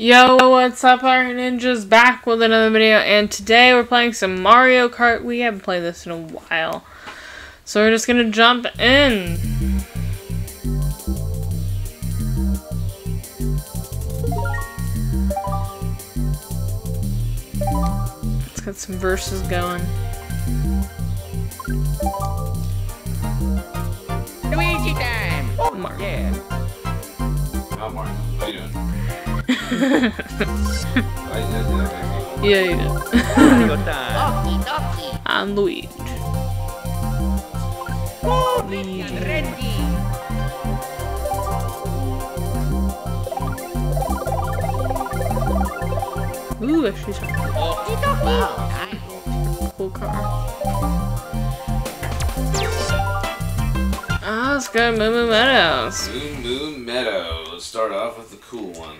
Yo, what's up, Iron Ninjas? Back with another video, and today we're playing some Mario Kart. We haven't played this in a while, so we're just gonna jump in. Let's get some verses going. Yeah, yeah. Mario time! Okie dokie. I'm Luigi. Luigi ready! Ooh, actually, it's a Okie dokie. cool car. Ah, let's go Moo Moo Meadows. Moo Moo Meadow. Let's start off with the cool one.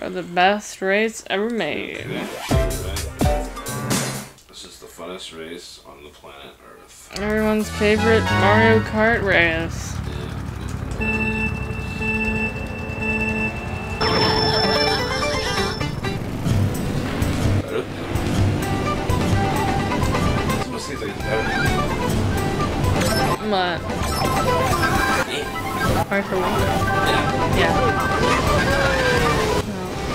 Are the best race ever made. This is the funnest race on the planet Earth. Everyone's favorite Mario Kart race. Better? This almost seems like it's better than What? me. Mario Kart Yeah.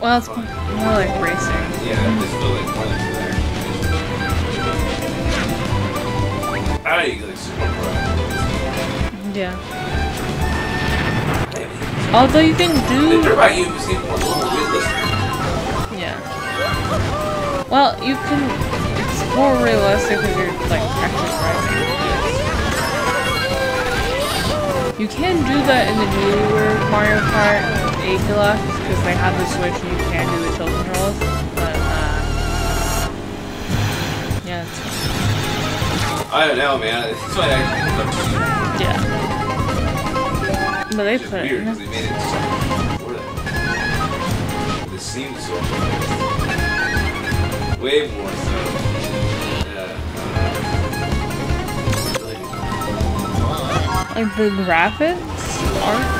Well, it's more like racing. Yeah, I just feel like more like there. I like super pro. Yeah. Maybe. Although you can do. dirt you seem more realistic. Yeah. Well, you can. It's more realistic if you're like actually driving. You can do that in the newer Mario Kart 8 Deluxe because they have the Switch and you can do the tilt controls. But uh, yeah, I don't know, man. It's why I yeah. But they it's put it. weird because they made it so. It seems so way more so. Uh, Like the graphics aren't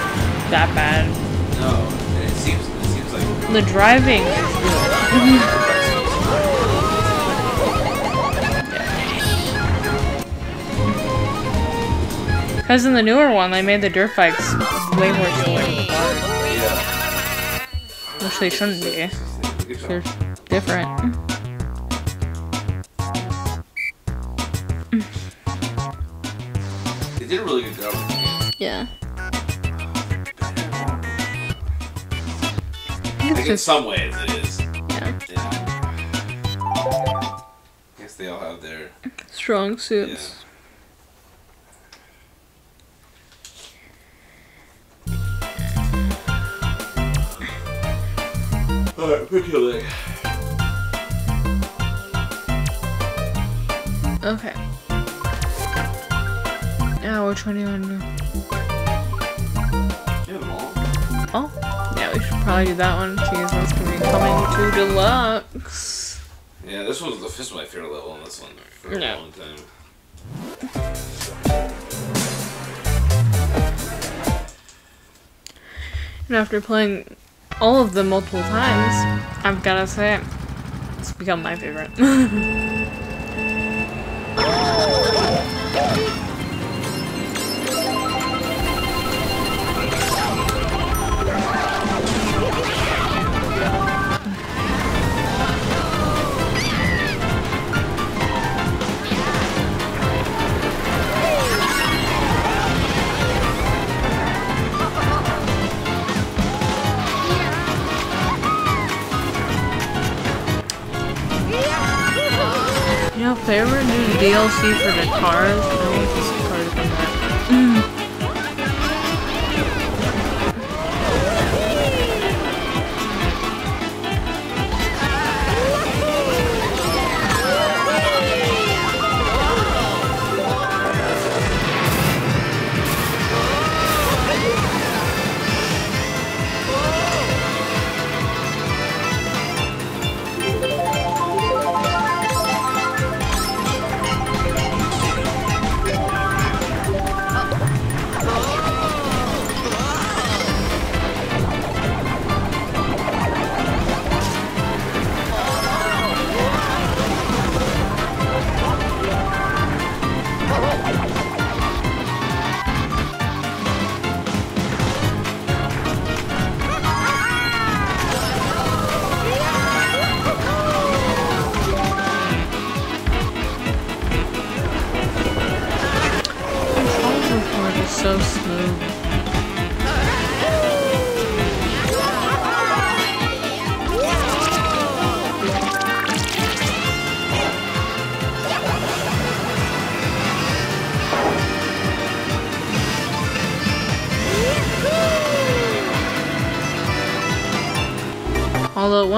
that bad. The driving is good. Because in the newer one, they made the dirt bikes way more similar to the car, which they shouldn't be. They're different. think in some ways it is. Yeah. yeah. I guess they all have their strong suits. Yeah. Alright, pick your leg. Okay. Now we're 21. Probably do that one because that's gonna be coming to deluxe. Yeah, this was this is my favorite level on this one for a Yeah. long time. And after playing all of them multiple times, I've gotta say, it's become my favorite. they ever do DLC for the cars,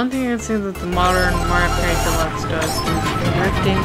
one thing I'd say that the modern Mario Party Deluxe does is drifting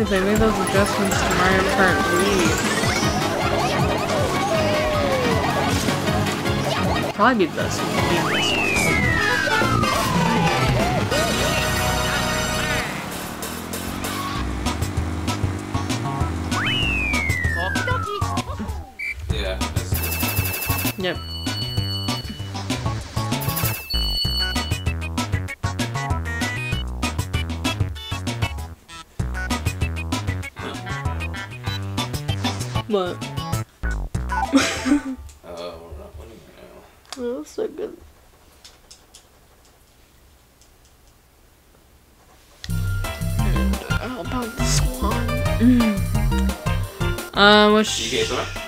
if they made those adjustments to Mario Kart Wii, probably be the best game in What? uh, we're not winning now. Oh, that's so good. And uh, how about the swan? Uh, which? You guys want?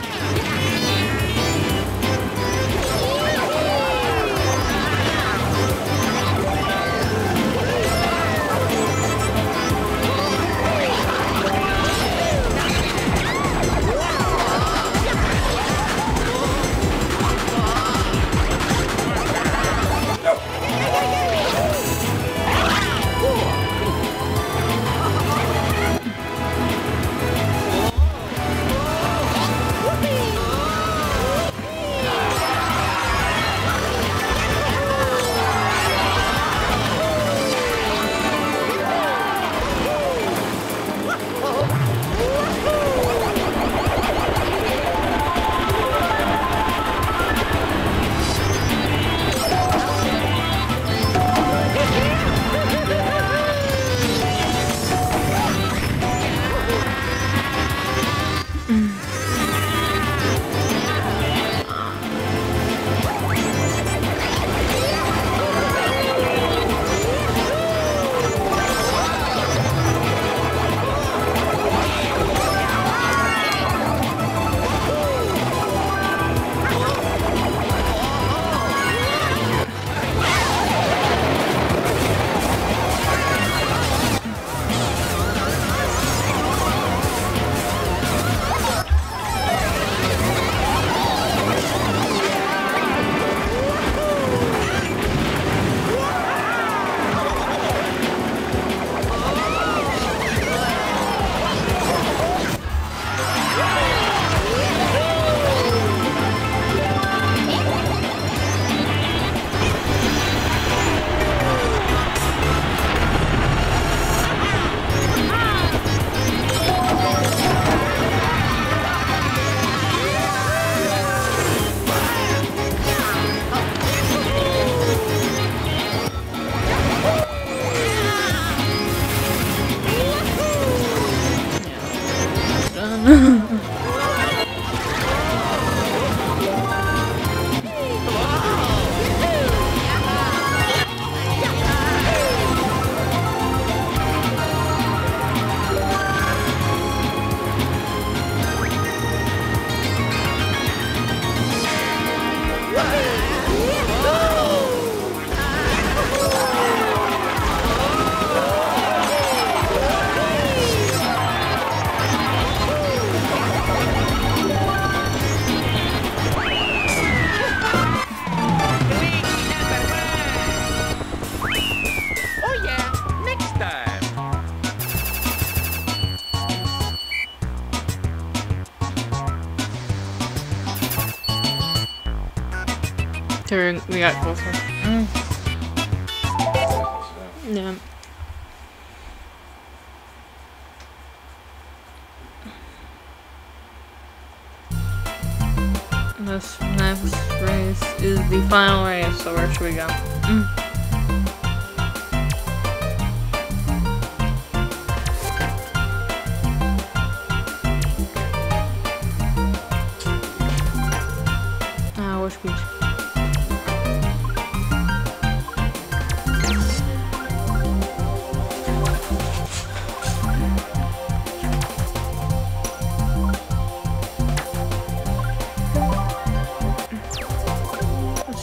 got closer. Mm. Yeah. This next race is the final race, so where should we go? Mm.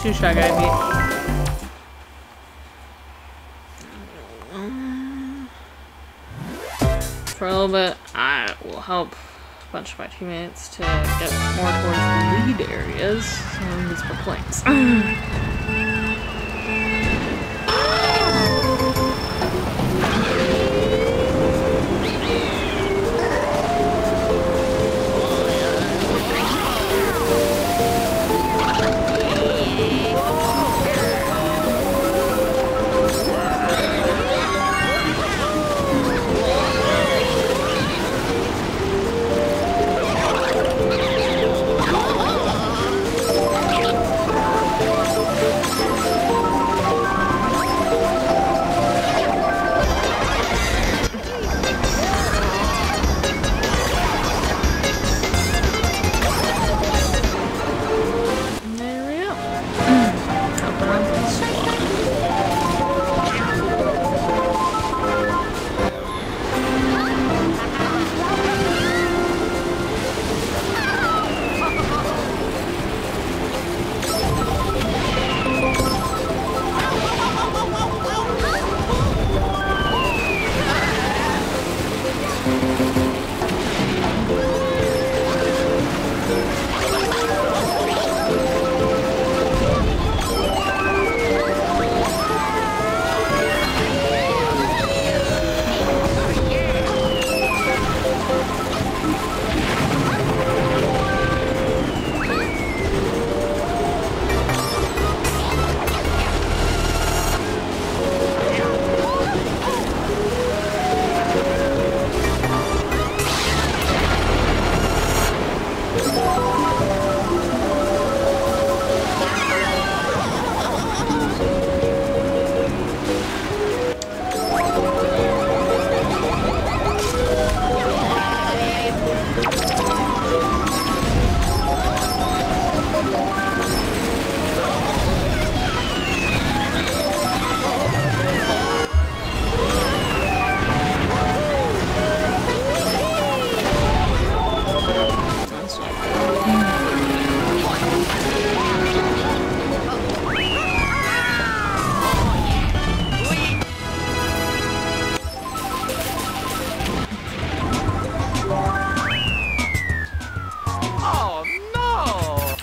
Guy. For a little bit, I will help a bunch of my teammates to get more towards the lead areas. So these were planes.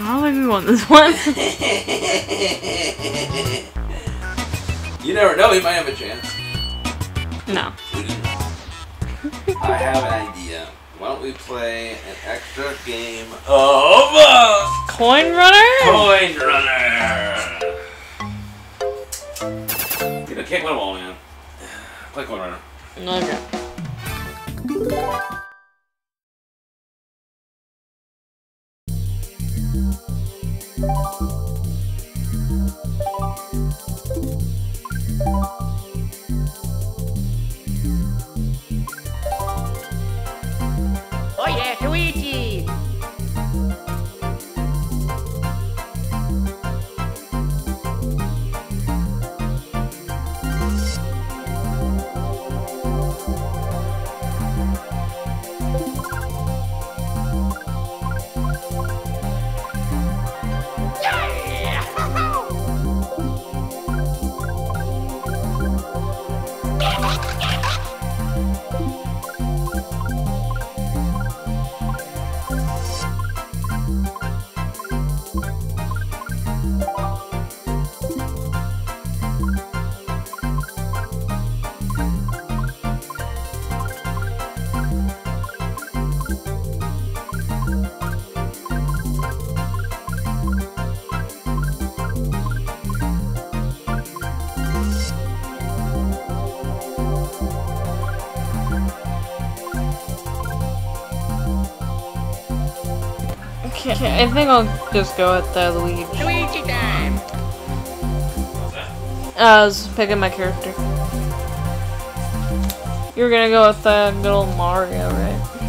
I don't think we won this one. You never know, he might have a chance. no. We didn't know. I have an idea. Why don't we play an extra game of uh, Coin runner? Coin Runner? You know, can't win them all, man. Play Coin Runner. Okay. Oh I think I'll just go with the Luigi. Luigi time! Uh, I was picking my character. You're gonna go with the good old Mario, right?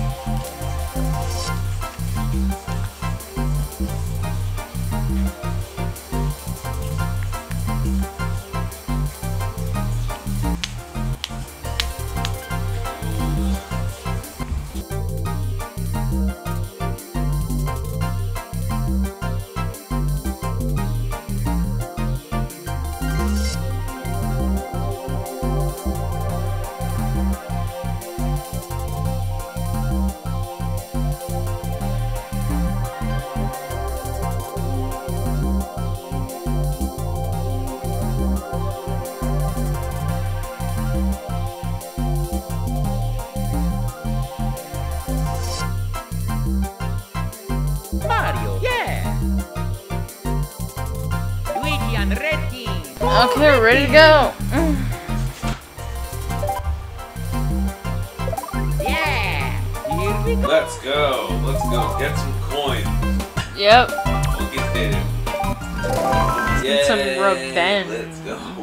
Where'd you go? Yeah! Let's go. Let's go. Get some coins. Yep. We'll get there. Get some revenge. Let's go.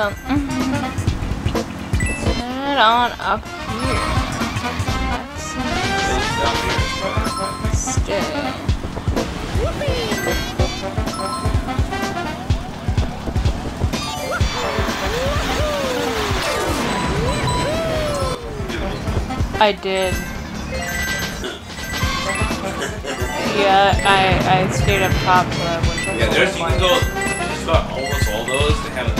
turn it on up here. Stay. I did. yeah, I I stayed up top. Uh, yeah, there's you can go. Just about almost all those. They have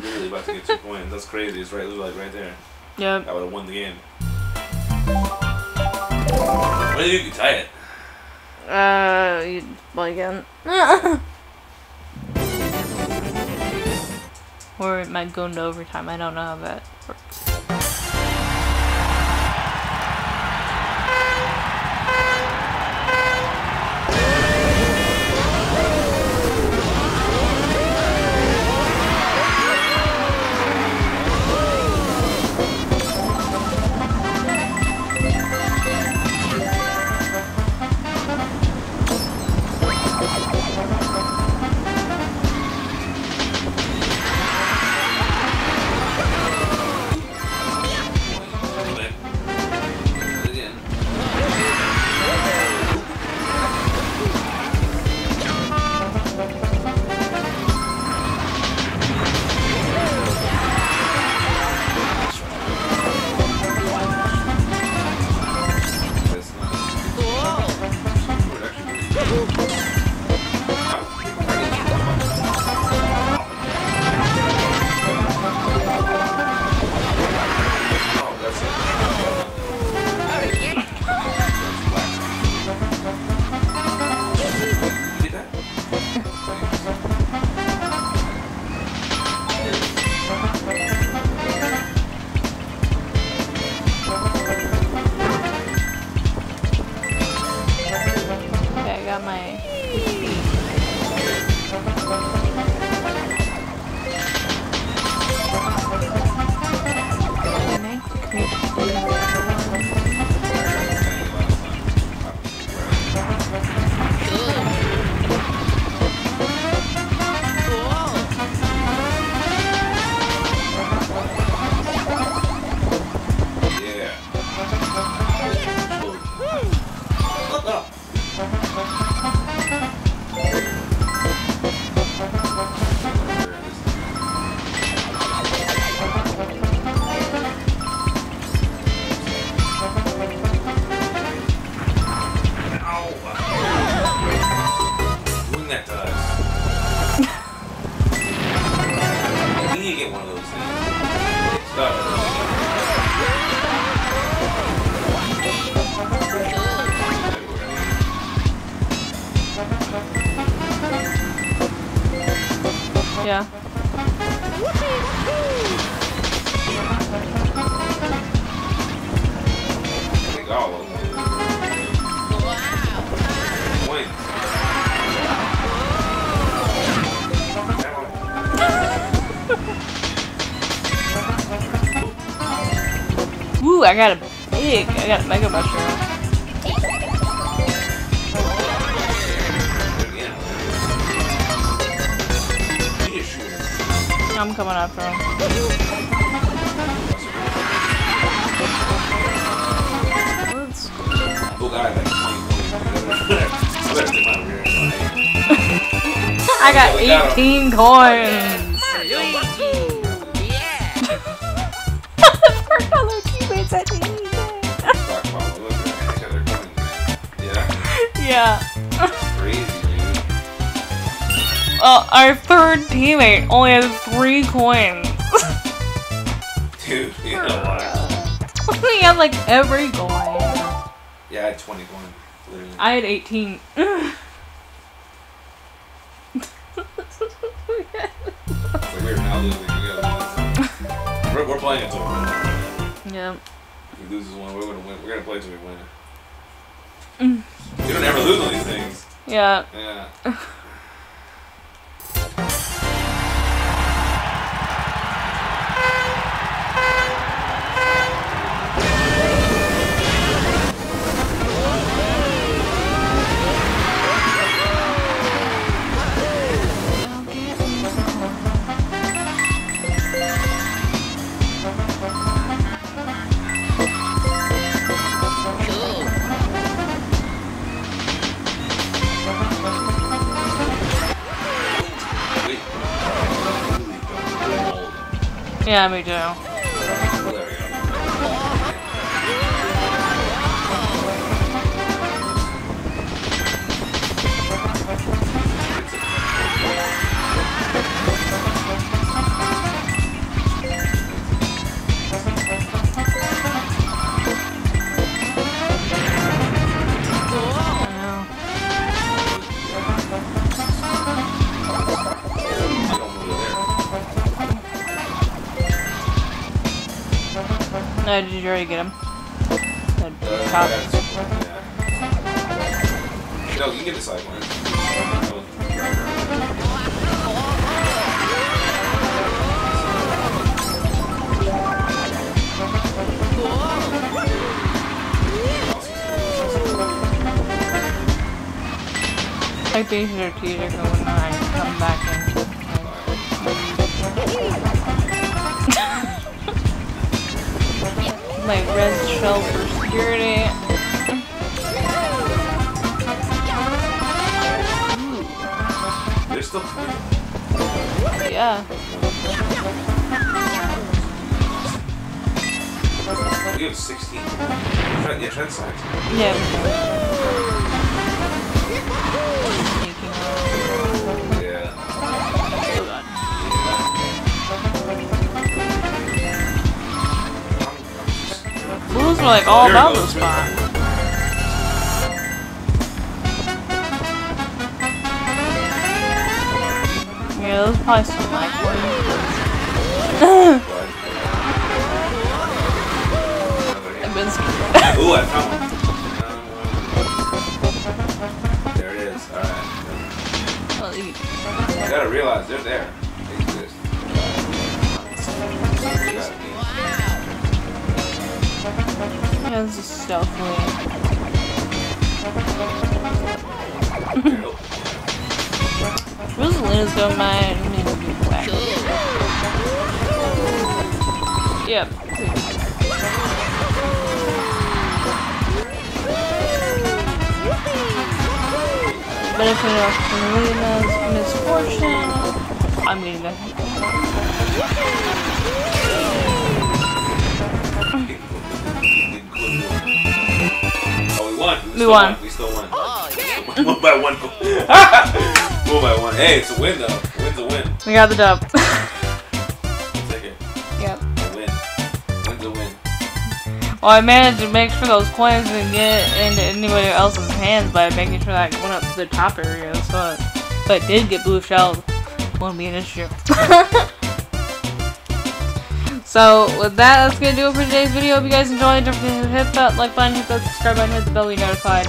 literally about to get two points. That's crazy. It's right, like right there. Yeah. I would have won the game. What did you tie it? Uh, you well again. or it might go into overtime. I don't know, but. Got a big. I got a mega mushroom. I'm coming after him. Let's- Little guy like 20, 20. Better than my rear end. I got 18 coins. Well, our third teammate only has three coins. Dude, you know what? he had like every coin. Yeah, I had 20 coins. Literally. I had 18. Like, we're now losing. We gotta lose. We're, we're playing until we win. yeah. If we lose this one, we're gonna win. We're gonna play until we win. Mm. We don't ever lose on these things. Yeah. Yeah. Yeah, me too. No, did you already get him? The Uh, top. yeah. No, you can get the side one. Like these are teaser when I come back in. Like red shell for security. They're still Yeah. We have 16. Yeah, trend size. Yeah. Blues were like all about goes. spot. Yeah, those probably some like one. I've been scared. Ooh, I found one. There it is. Alright. You gotta realize they're there. They exist. Be. Yeah, this is stealthily. Rosalina's going mine. I mean, whack. Yep. Benefit of Rosalina's misfortune. I'm getting. Won. We, We still won. We still won. Oh, yeah. one by one. one by one. Hey, it's a win though. A win's a win. We got the dub. Take it. yep. A win. Win's a win. Well, I managed to make sure those coins didn't get into anybody else's hands by making sure that I went up to the top area. So, but it did get blue shelled. Won't be an issue. so, with that, that's gonna do it for today's video. If you guys enjoyed, don't forget to hit that like button, hit that subscribe button, hit the bell to be notified.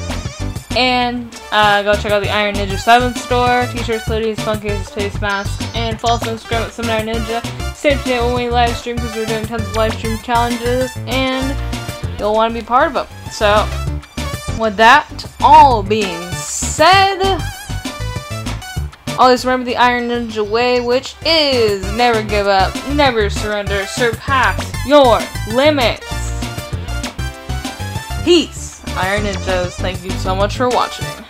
And uh, go check out the Iron Ninja 7 store. T-shirts, hoodies, phone cases, face masks, and follow us on Instagram at 7 Iron Ninja. Stay up to date when we live stream because we're doing tons of live stream challenges, and you'll want to be part of them. So, with that all being said, always remember the Iron Ninja way, which is never give up, never surrender, surpass your limits. Peace, Iron Ninjas. Thank you so much for watching.